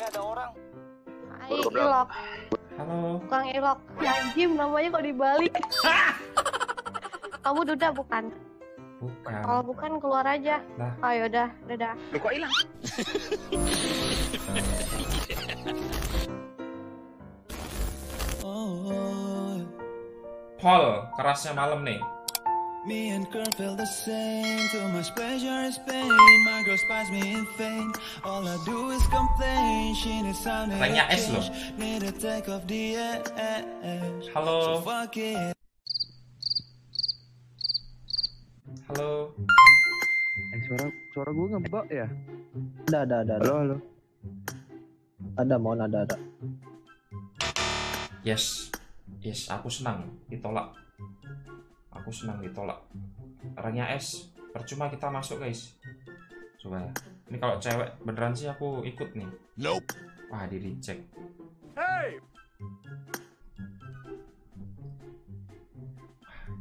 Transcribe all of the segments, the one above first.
Hai, ilok. Halo. Tukang ilok. Najim namanya kok dibalik. Kamu Duda bukan? Bukan. Kalau bukan keluar aja. Lah. Oh yaudah, dadah. Paul, kerasnya malam nih. Me and girl feel the same. Too much pleasure is pain. My girl spies me in vain. All I do is complain. She needs something Tanya to es loh. change. Need a take of the edge. Halo. So fuck it. Halo. Eh suara suara gue ngebak ya? Ada, ada, ada, ada. Halo halo. Ada, mohon ada, ada. Yes. Yes, aku senang ditolak. Aku senang ditolak. Orangnya S. Percuma kita masuk, guys. Coba. Ini kalau cewek beneran sih aku ikut nih. Nope. Wah, di reject.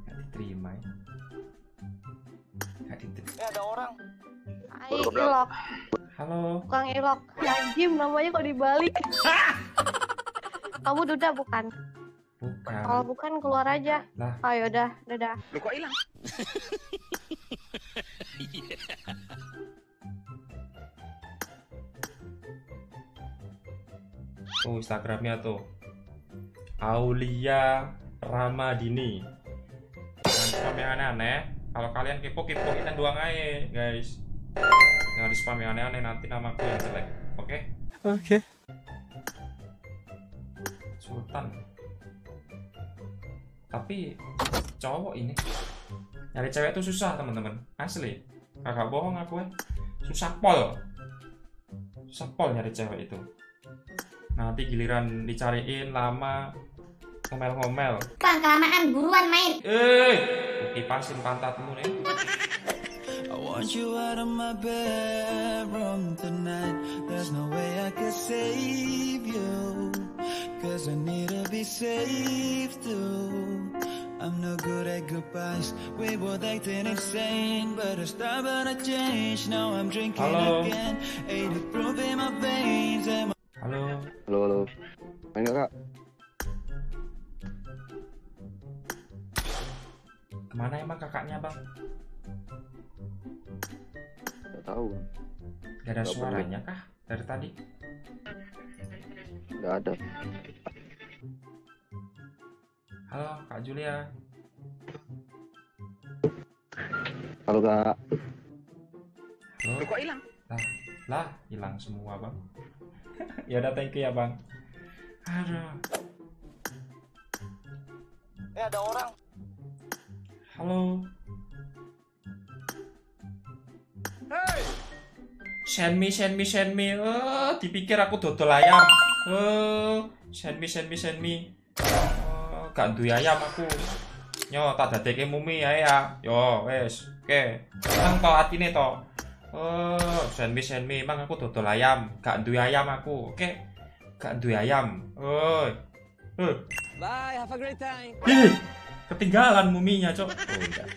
Gak diterima ya. Gak diterima. Hai, ilok. Halo. Tukang ilok. Najim namanya kok dibalik. Kamu Duda bukan? Bukan. Kalau bukan keluar aja. Lah. Oh yaudah, dadah. Tuh Instagramnya tuh Aulia Ramadini Jangan spam yang aneh-aneh Kalau kalian kepo kepoin dan doang aja guys Jangan di spam yang aneh-aneh nanti namaku yang jelek Oke? Oke. Sultan Tapi cowok ini Nyari cewek tuh susah teman-teman. Asli. Kagak bohong aku ya Susah pol. Susah pol nyari cewek itu. Nanti giliran dicariin lama Ngomel-ngomel. Bang, kelamaan buruan main. Eh Kipasin pantatmu nih I want you out of my bedroom tonight. There's no way I could save you. Cause I need to be safe too. I'm no good at goodbyes. We both acting insane, but I stubborn to change. Now I'm drinking Halo. again. 80 proof in my veins and my Halo Halo halo. Main nggak kak? Ke mana emang kakaknya bang? Gak tahu. Gak ada Nggak suaranya kah dari tadi? Gak ada. Halo Kak Julia Halo kak. Halo kok hilang? Lah, lah hilang semua bang Ya udah thank you ya bang Aduh Eh ada orang. Halo Send me, send me, send me. Eh, dipikir aku dodol ayam. Eh, send me, send me, send me. Eh, gak duwe ayam aku. Yo, tak dadeke mumi ya ya. Yo, wes. Oke. Seneng to atine to. Eh, send me, send me. Emang aku dodol ayam. Gak duwe ayam aku. Oke. Gak duwe ayam. Eh. Eh. Bye, have a great time. Ih, ketinggalan muminya, Cok. Oh, enggak.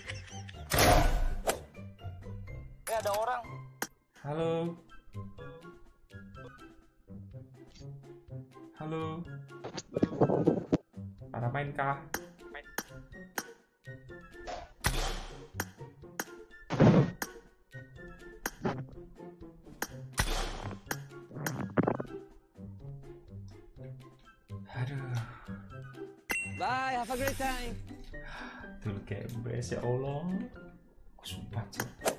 Eh ada orang. Halo. Halo. Para main kah? Main. Aduh, Bye, have a great time. dulu gembes ya Allah. Aku sumpah.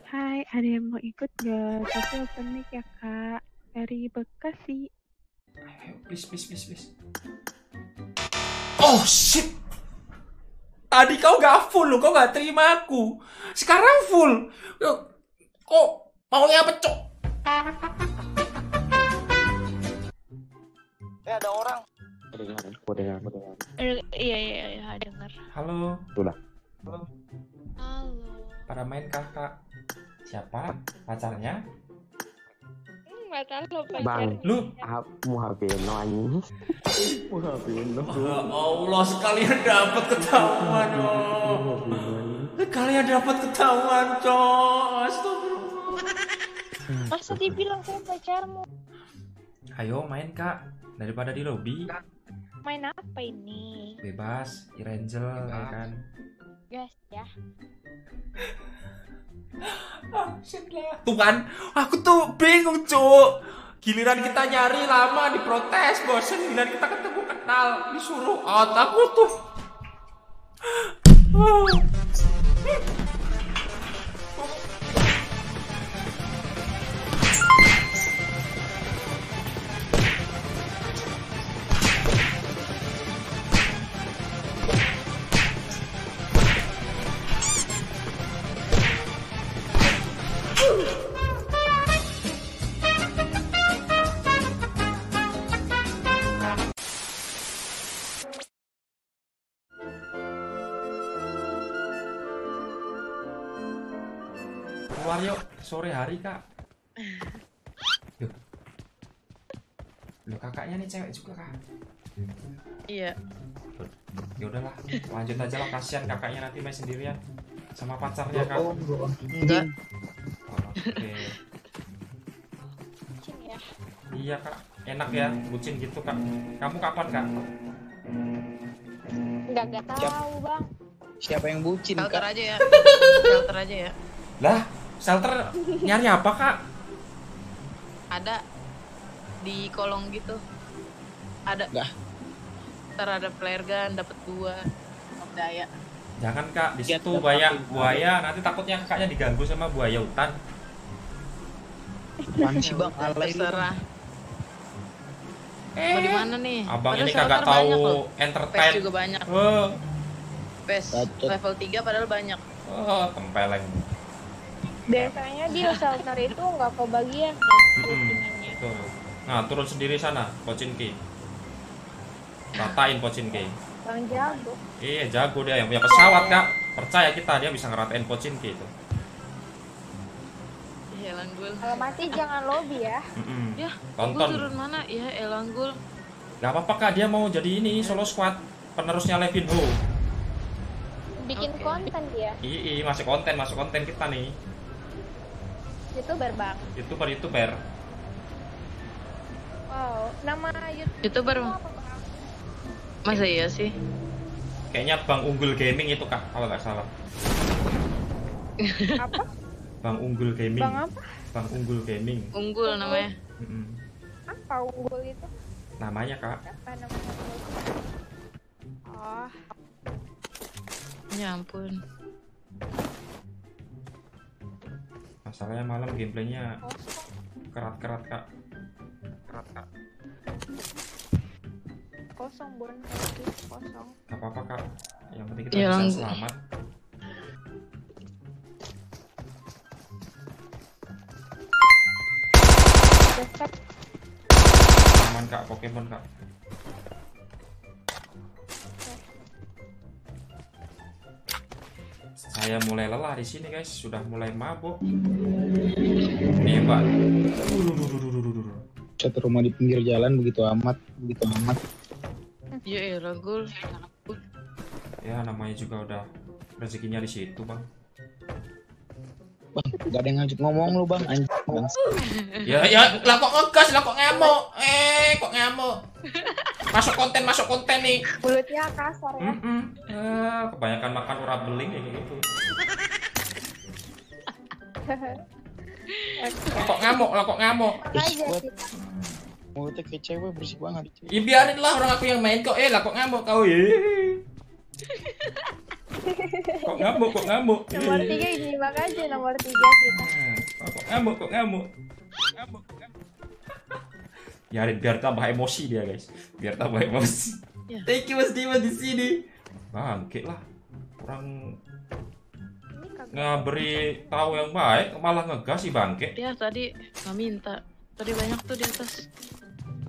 Hai, ada yang mau ikut gak? Tapi open mic ya kak. Dari Bekasi. Ayo, please, please, please, please. Oh shit! Tadi kau gak full loh, kau gak terima aku. Sekarang full. Yuk, Kok maunya apa cok? Eh ada orang. Kedengaran. Aku dengar. Aku dengar. iya, iya, iya, dengar. Halo, Udah. Halo. pada main kakak. Siapa? Pacarnya? Nggak tahu Bang. Lu? Mau HP no anjing. Mau HP no. Ya Allah, sekalian dapat ketahuan, oh. Kalian dapat ketahuan, cok. Astagfirullah. Masa dibilang saya pacarmu? Ayo main kak, daripada di lobby Main apa ini? bebas, Irangel ya kan. Guys, ya. Ah. Tuh kan, aku tuh bingung cuk. Giliran kita nyari lama diprotes bosen, giliran kita ketemu kenal disuruh out aku tuh. Sore hari kak. Loh kakaknya nih cewek juga kak. Iya. Ya udahlah, lanjut aja lah kasihan kakaknya nanti main sendirian sama pacarnya kak. Enggak. Oh, Oke. Kucing ya. Iya kak, enak ya, bucin gitu kak. Kamu kapan kak? Enggak, enggak tahu, Bang. Siapa yang bucin Shelter kak? aja ya. Shelter aja ya. Lah, shelter nyari apa kak? Ada di kolong gitu. Ada. Nggak. Ntar ada flare gun, dapat dua. Daya. Jangan kak, di Lihat situ data buaya. Nanti takutnya kakaknya diganggu sama buaya hutan. Apaan sih bang? Terserah. Mau di mana nih? Abang Padahal ini kagak banyak tahu loh. PES entertain. juga banyak. Oh, PES level 3 padahal banyak. oh, tempeleng. Biasanya di shelter itu nggak kebagian. Tuh. Nah, turun sendiri sana, Pochinki. Ratain Pochinki. Bang jago. Iya, jago dia yang punya pesawat, Kak. Percaya kita dia bisa ngeratain Pochinki itu. Ya Elanggul. Kalau mati jangan lobby ya. Mm-mm. Ya, Tonton. Turun mana? Ya Elanggul. Gak apa-apa, Kak. Dia mau jadi ini solo squad penerusnya Levin Ho. Bikin konten dia. Ii, masuk konten, masuk konten kita nih. YouTuber, Bang. YouTuber YouTuber. Wow, nama YouTube YouTuber. apa, Bang? Masa iya sih? Kayaknya Bang Unggul Gaming itu, Kak, kalau nggak salah. Apa? Bang Unggul Gaming. Bang apa? Bang Unggul Gaming. Unggul namanya. Mm-mm. Apa unggul itu? Namanya, Kak. Apa namanya? Oh, Ya ampun. Masalahnya malam gameplaynya kerat-kerat, Kak. Kerat, Kak. Kosong, Bun. Kosong. Gak apa-apa, Kak. Yang penting kita Ya, bisa selamat. Aman, Kak. Pokemon, Kak. Saya mulai lelah di sini, guys. Sudah mulai mabuk. Nih, Mbak. Duh, duh, duh, duh, duh, duh, duh. Satu rumah di pinggir jalan begitu amat, begitu amat. Ya Elanggul. Ya, namanya juga udah rezekinya di situ, Bang. Bang, gak ada yang ngajak ngomong lu bang, anjing. Ya, ya, lah kok ngegas, lah kok ngamuk. Eh, kok ngamuk. Masuk konten, masuk konten nih. Mulutnya kasar ya. Mm-mm. Eh, kebanyakan makan urat beling kayak gitu. Kok ngamuk, lah kok ngamuk. Mulutnya kayak cewek bersih banget. Ya biarin lah orang aku yang main kok. Eh, lah kok ngamuk kau ya. Kok ngamuk, kok ngamuk. nomor tiga ini aja nomor tiga kita. Ah, Kok ngamuk, kok ngamuk. Ngamuk, Biarin biar tambah emosi dia, guys. Biar tambah emosi. Ya. Thank you Mas Dimas di sini. Bangke lah. Orang Ini kagak. ngaberi tahu yang baik malah ngegas sih bangke. Dia tadi nggak minta. Tadi banyak tuh di atas.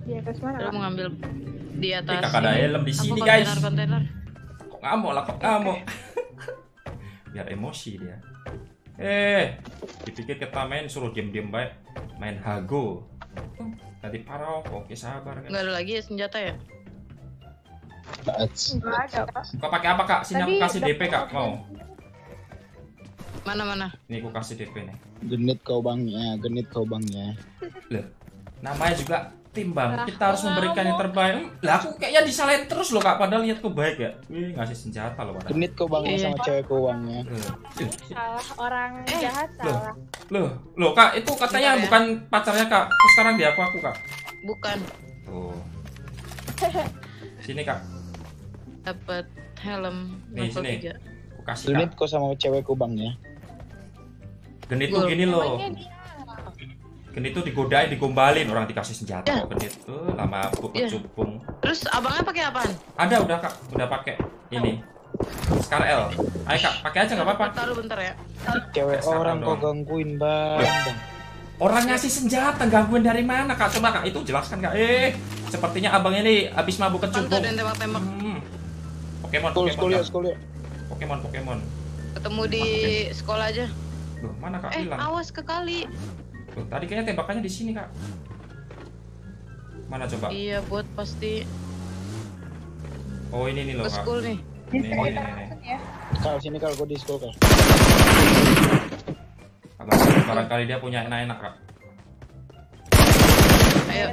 Di atas mana? Dia Bang? mau ngambil di atas. Eh, kakak ada helm di Apa, sini, guys. Kontainer-kontainer. Kok ngamuk lah, kok ngamuk. Biar emosi dia. Eh, dipikir kita main suruh diem-diem baik. Main hago. Tadi parah, oke sabar. Nggak Guys. ada lagi ya senjata ya? Bats. Enggak ada, Pak. Kau pakai apa kak? Sini aku kasih DP kak, mau? Mana-mana? Nih aku kasih DP nih. Genit kau bangnya, genit kau bangnya. Loh, namanya juga tim bang, Lah, kita harus memberikan yang terbaik. Lah aku kayaknya disalahin terus loh kak, padahal lihatku baik ya. Wih ngasih senjata loh padahal. Genit kok bang Iya. sama cewek uangnya. Eh, eh, Salah orang Eh, jahat loh. salah. Loh, loh kak itu katanya Bentar ya. bukan pacarnya kak. Terus sekarang dia aku aku kak. Bukan. Tuh. Sini kak, Dapat helm Nih, sini. 3. aku kasih Genit kok sama cewekku bang ya. Genit tuh gini loh. Emangnya dia Genit tuh digodain, digombalin orang dikasih senjata Ya. kok genit. Tuh lama aku Ya. kecupung. Terus abangnya pakai apaan? Ada udah kak, udah pakai ini. Scar L. Ayo kak, pakai aja nggak apa-apa. Taruh bentar ya. Cewek orang kok gangguin bang. Orang ngasih senjata gangguin dari mana kak? Coba kak itu jelaskan kak. Eh, sepertinya abang ini habis mabuk kecubung. dan tembak-tembak. Hmm. Pokemon, Pokemon, skul ya. Pokemon, Pokemon. Ketemu di sekolah aja. Loh, mana kak Eh, hilang? awas ke kali. Loh, tadi kayaknya tembakannya di sini kak. Mana coba? Iya, buat pasti Oh ini nih loh kak. school nih. Ini, ini, ini, ini. ya. Kal sini kal gue di kal. Barang- Barangkali dia punya enak-enak kak. Ayo.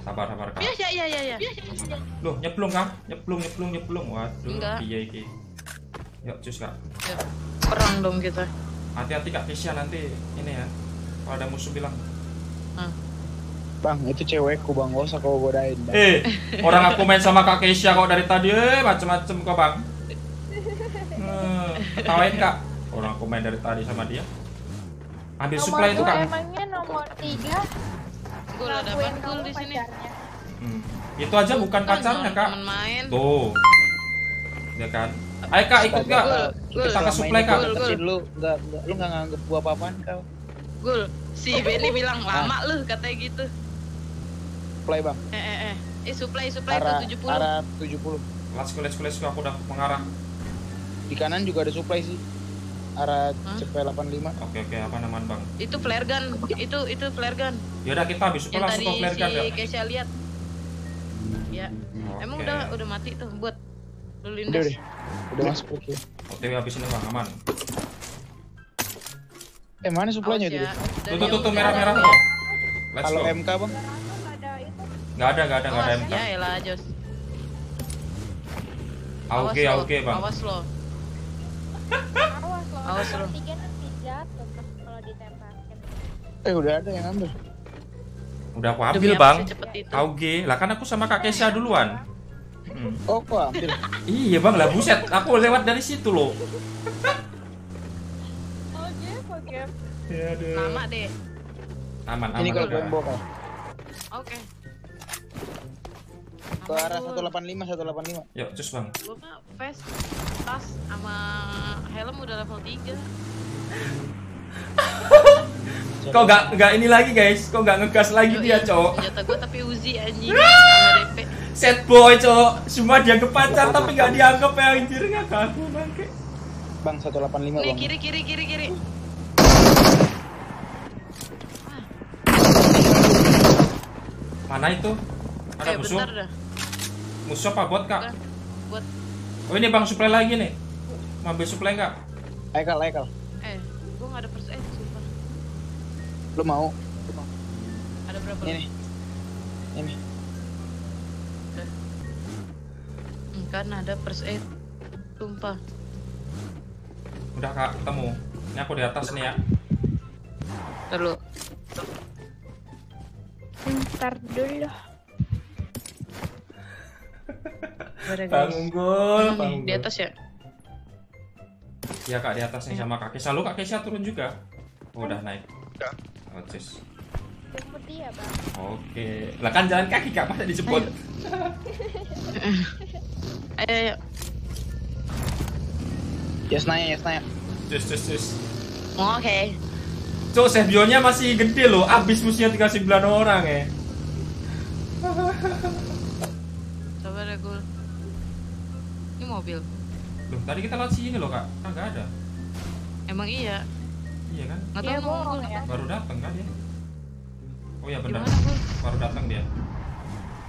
Sabar, sabar kak. Ya, ya, ya, ya, ya. Loh, nyeplung kak? Nyeplung, nyeplung, nyeplung. Waduh, Enggak. iya iki. Yuk, cus kak. Ya. Perang dong kita. Hati-hati kak Keisha nanti ini ya. Kalau ada musuh bilang. Bang itu cewekku bang, gak usah kau godain bang. Eh, orang aku main sama Kak Keisha kok dari tadi, eh macem-macem kok bang. Hmm, ketawain kak. Orang aku main dari tadi sama dia. Ambil Nomor supply itu kak. emangnya nomor tiga Gul ada kamu di sini? Hmm. Itu aja bukan pacarnya kak. Main. Tuh, ya kan. Ayo kak ikut kak. Kita ke supply, Kak. gua deketin lu, enggak, enggak, lu enggak nganggep gua apa-apaan kau. Gul, si Benny bilang lama lu katanya gitu. Play bang, Eh, eh, eh. Eh, supply, supply arah, tuh 70. arah 70. Let's go, let's go, let's go. Aku udah mengarah. Di kanan juga ada supply sih. Arah Hah? CP85. Oke oke apa namanya bang? Itu flare gun. Itu itu flare gun. Yaudah kita habis itu Yang langsung tadi ke flare gun ya. si Kesha lihat. Ya. Emang Oke. udah udah mati tuh buat lu Udah lindas. udah, udah masuk oke. OTW habis ini bang aman. Eh mana Awas supply-nya ya. Tuh tuh tuh, tuh merah-merah tuh. Let's Kalau go. MK bang, Ada itu Nggak ada nggak ada nggak ada MK. ya elah Jos. Auge lo, auge bang. Awas lo. awas loh. Awas loh. tiga nanti jatuh tuh kalau ditembakin. eh udah ada yang ambil. Udah aku ambil bang. itu? Auge, lah kan aku sama Kak Kesha duluan. Hmm. Oh kok ambil? Iya bang, lah buset, aku lewat dari situ loh. Nama deh. Aman aman. Ini kalau udah. combo kal. Oke. Ke arah 185 185. Yuk, cus bang. Gua mah vest, tas sama helm udah level 3. Kok nggak nggak ini lagi guys? Kok nggak ngegas lagi dia cowok? Senjata gua tapi Uzi anjing. Set boy cowok, semua dia kepacar tapi nggak dianggap ya anjir nggak aku bangke. Bang 185 Nih bang. kiri kiri kiri kiri. Mana itu? Ada Eh musuh? Musuh apa bot kak? Buat Oh ini bang supply lagi nih. Mau ambil supply nggak? Ayo kal, ayo kal. eh gua nggak ada first aid sumpah. Lu mau? Ada berapa? Ini. Ini. Hmm, kan ada first aid. Sumpah. Udah kak, ketemu. Ini aku di atas nih ya. Terlalu. Ntar dulu. Bang nih? Di atas ya? Ya kak di atas nih sama kak Kesha. Lu kak Kesha turun juga. Oh, udah naik. Oh, cis. Jemput dia, Bang. Oke. Lah kan jalan kaki kak, masa dijemput? Ayo ayo. Yes nanya, yes nanya. Cus, cus, cus. Oh, Oke. Cuk, Sebionnya masih gede loh. Abis musuhnya 39 orang ya. Coba deh gue. Ini mobil. Loh, tadi kita lewat sini loh kak. Kan nggak ada. Emang iya. Iya kan? Nggak tahu Iya, nggak ya. Baru datang kan dia? Oh iya benar. Baru datang dia.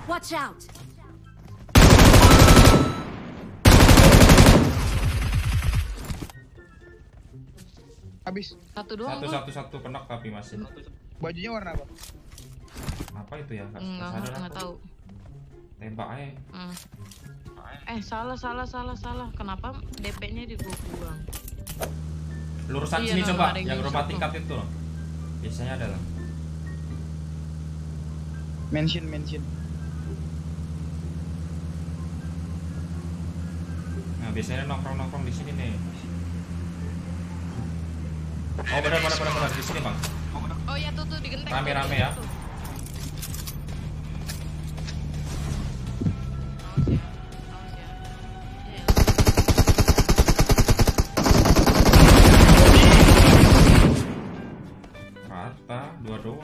Watch out! Habis. Satu doang Satu gua. satu satu penok tapi masih. Bajunya warna apa? Apa itu ya? Nggak Enggak, sadar nggak aku. tahu. Tembak aja. Hmm. Eh, salah, salah, salah, salah. Kenapa DP-nya dibuang? Lurusan Iya, sini no, coba, yang rumah tingkat itu loh. Biasanya ada lah. Mention, mention. Nah, biasanya nongkrong-nongkrong di sini nih. Oh, benar benar benar benar di sini, Bang. Oh iya tuh tuh di genteng. Rame-rame tuh, ya. tuh. Ya, ya.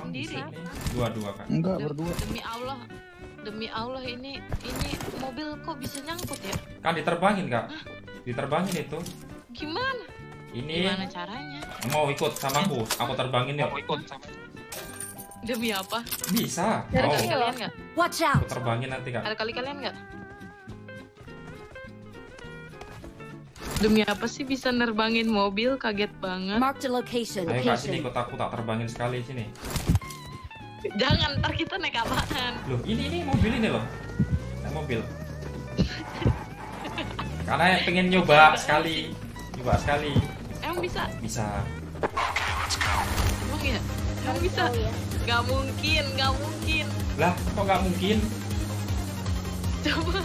Sendiri. Dua-dua, Kak. Enggak, Dem- berdua. Demi Allah, demi Allah ini ini mobil kok bisa nyangkut ya? Kan diterbangin, Kak. Diterbangin itu. Gimana? Ini Gimana caranya? mau ikut sama aku, aku terbangin yuk. Demi apa? Bisa. Ada Mau kali kalian nggak? Watch aku out! terbangin nanti, Kak. Ada kali kalian nggak? Demi apa sih bisa nerbangin mobil? Kaget banget. Marked a location. Ayo Kak sini ikut aku tak terbangin sekali sini. Jangan, ntar kita naik apaan? Loh, ini ini mobil ini loh. Naik mobil. Karena pengen nyoba sekali. Nyoba sekali. Emang bisa? Bisa. Emang ya? Emang bisa? Tahu ya. Gak mungkin, gak mungkin. Lah, kok nggak mungkin? Coba.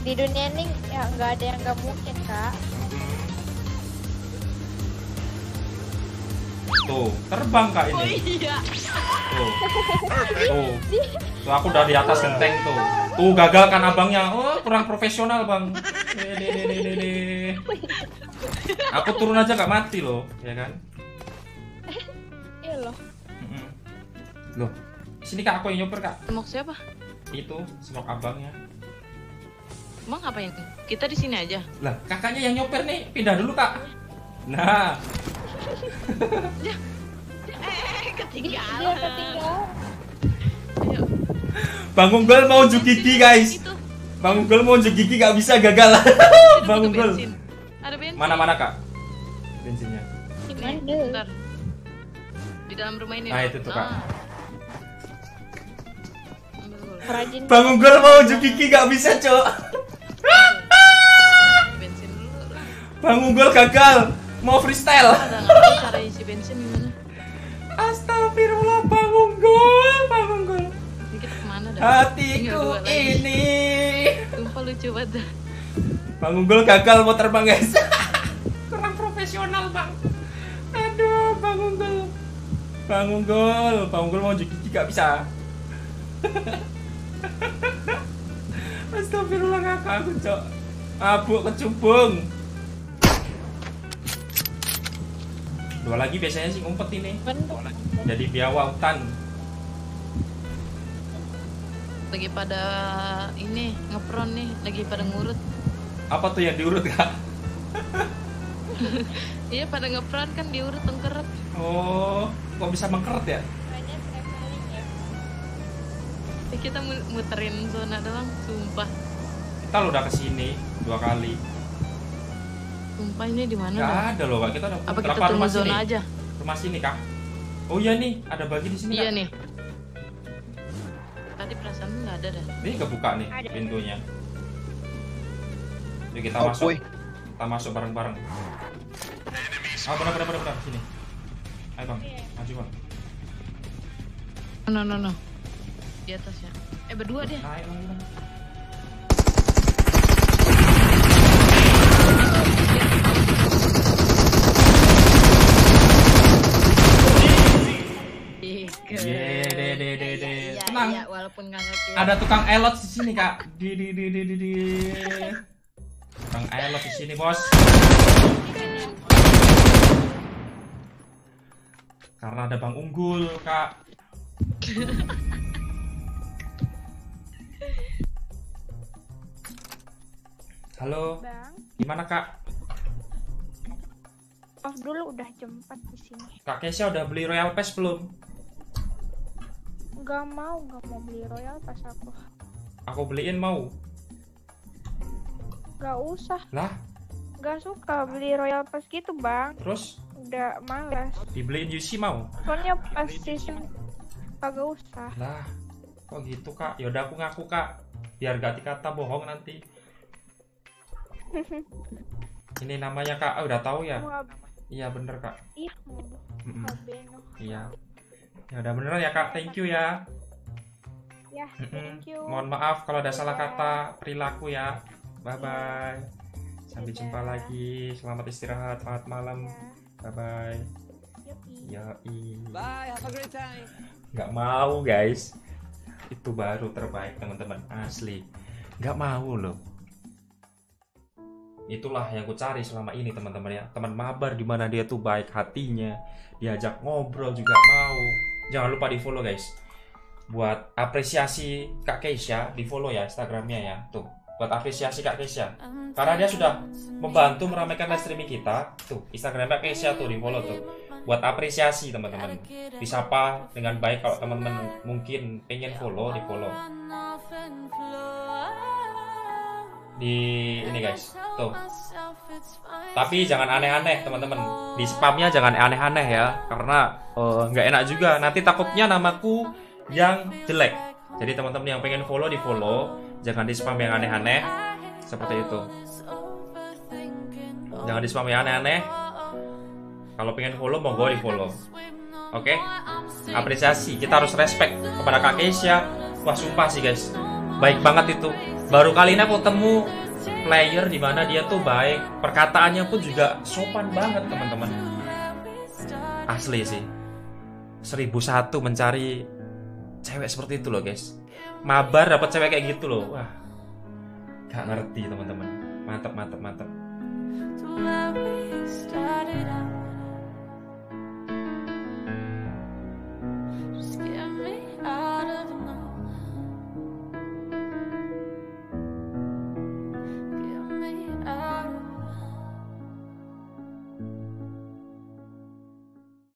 Di dunia ini ya nggak ada yang nggak mungkin kak. Tuh, terbang Kak Oh ini. iya. Tuh. Tuh. Tuh aku udah di atas genteng tuh. Tuh gagal kan abangnya. Oh, kurang profesional, Bang. De, de, de. Aku turun aja gak mati loh, ya kan? Iya loh. Loh, sini Kak aku yang nyoper Kak. Mau siapa? Itu smoke abangnya. Emang ngapain? Kita di sini aja. Lah, kakaknya yang nyoper nih, pindah dulu Kak. Nah, Eh, Dia ketinggalan. ketinggalan. Ayo, Bang Unggul mau unjuk gigi guys. itu. Bang Unggul mau unjuk gigi gak bisa gagal. Bang Unggul. Ada bensin. Mana mana Kak? Bensinnya. Ini, bentar. Di dalam rumah ini. Nah, itu tuh, Kak. Ambil dulu. Rajin. Bang Unggul mau unjuk gigi gak bisa, Cok. Bensin dulu. Bang Unggul gagal. Mau freestyle. Ada cara isi bensin gimana? Astagfirullah Bang Unggul, Bang Unggul. Ini kita ke mana dah? Hatiku ini. Sumpah lucu banget dah. Bang Unggul gagal mau terbang guys. Kurang profesional bang. Aduh Bang Unggul. Bang Unggul, Bang Unggul mau gigi gak bisa. Astagfirullah kakak aku cok. Abuk kecubung. Dua lagi biasanya sih ngumpet ini. Jadi biawa hutan. Lagi pada ini ngepron nih, lagi pada ngurut. Apa tuh yang diurut kak? Iya pada ngepron kan diurut tengkeret. Oh, kok bisa mengkeret ya? Traveling ya. Eh, Kita mu- muterin zona doang, sumpah. Kita lo udah ke sini dua kali. Sumpah ini di mana Gak ada loh kak. Kita udah Apa kita rumah zona sini? aja? Rumah sini kak. Oh iya nih, ada bagi di sini Iya kak. nih. Tadi perasaan nggak ada dah. Ini kebuka nih Ada. pintunya. Yuk kita Oh, masuk. boy. Kita masuk bareng-bareng. Ah benar benar benar benar sini. Ayo bang, maju bang. No no no. Di atas ya. Eh berdua dia. Naik lagi bang. Ih, Ye, de, de, de, de. Iya, Tenang. iya, walaupun nggak ngerti. Ada tukang elot di sini kak. Di di di di di. di. Tukang elot di sini bos. Karena ada bang unggul kak. Halo, Bang, gimana kak? off dulu udah jam 4 di sini. Kak Kesha udah beli Royal Pass belum? Gak mau, gak mau beli royal pas aku. Aku beliin mau. Gak usah, Lah, gak suka beli royal pas gitu bang. terus Udah malas. dibeliin UC mau? Soalnya pas season Kagak usah. Lah, kok gitu kak? Yaudah aku ngaku kak, biar gak dikata bohong nanti. Ini namanya kak, ah, udah tahu ya? Iya bener kak. Iya. Iya. Ya udah bener ya kak, thank you ya. Ya, thank you. Mohon maaf kalau ada salah Dadah. kata perilaku ya. Bye bye. Sampai Dadah. jumpa lagi. Selamat istirahat, selamat malam. Ya, Bye bye. yoi. Bye, have a great time. Nggak mau guys. Itu baru terbaik teman-teman asli. Nggak mau loh. Itulah yang ku cari selama ini teman-teman ya. Teman mabar di mana dia tuh baik hatinya, diajak ngobrol juga mau. Jangan lupa di follow guys. Buat apresiasi Kak Keisha di follow ya Instagramnya ya. Tuh, buat apresiasi Kak Keisha. Karena dia sudah membantu meramaikan live streaming kita. Tuh, Instagramnya Kak Keisha tuh di follow tuh. Buat apresiasi teman-teman. Disapa dengan baik kalau teman-teman mungkin pengen follow di follow. Di ini guys, tuh. Tapi jangan aneh-aneh teman-teman. Di spamnya jangan aneh-aneh ya, karena eh, nggak enak juga. Nanti takutnya namaku yang jelek. Jadi teman-teman yang pengen follow di follow, jangan di spam yang aneh-aneh. Seperti itu. Jangan di spam yang aneh-aneh. Kalau pengen follow monggo di follow. Oke? Apresiasi. Kita harus respect kepada Kak Keisha. Wah sumpah sih guys. Baik banget itu. Baru kali ini aku ketemu player di mana dia tuh baik. Perkataannya pun juga sopan banget teman-teman. Asli sih. 1001 mencari cewek seperti itu loh guys. Mabar dapat cewek kayak gitu loh. Wah. Gak ngerti teman-teman. Mantap mantap mantap.